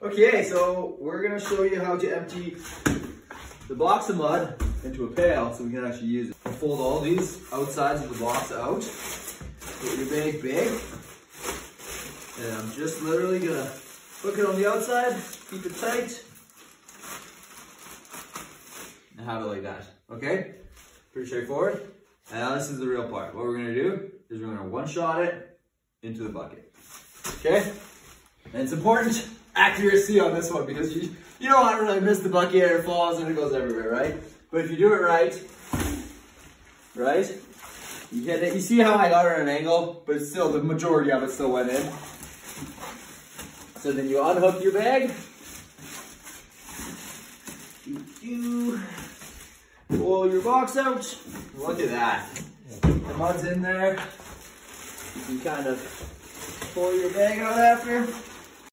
Okay, so we're gonna show you how to empty the box of mud into a pail so we can actually use it. Fold all these outsides of the box out. Put your bag big. And I'm just literally gonna hook it on the outside, keep it tight, and have it like that, okay? Pretty straightforward. And now this is the real part. What we're gonna do is we're gonna one-shot it into the bucket, okay? And it's important accuracy on this one because you, you don't want to really miss the bucket it falls and it goes everywhere, right? But if you do it right, right? You hit it. You see how I got it at an angle, but still the majority of it still went in. So then you unhook your bag. You pull your box out. Look at that. The mud's in there. You can kind of pull your bag out after.